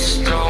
stone.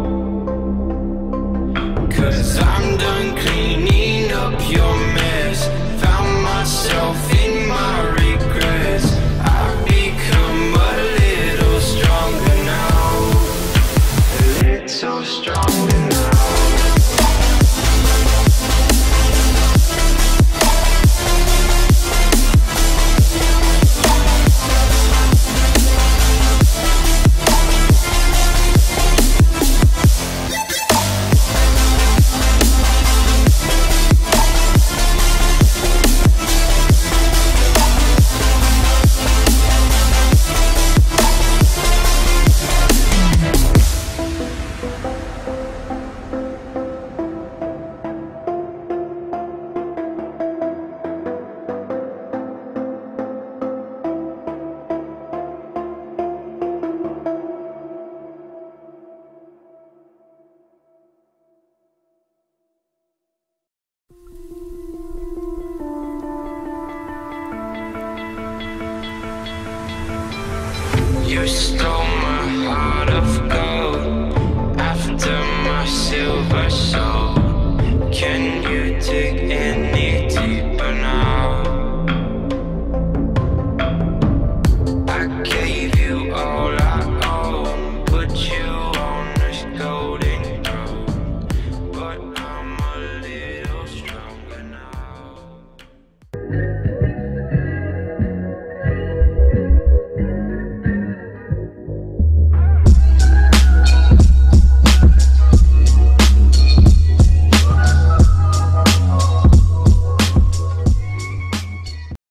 your mess. Found myself in my regrets. I've become a little stronger now. A little stronger now.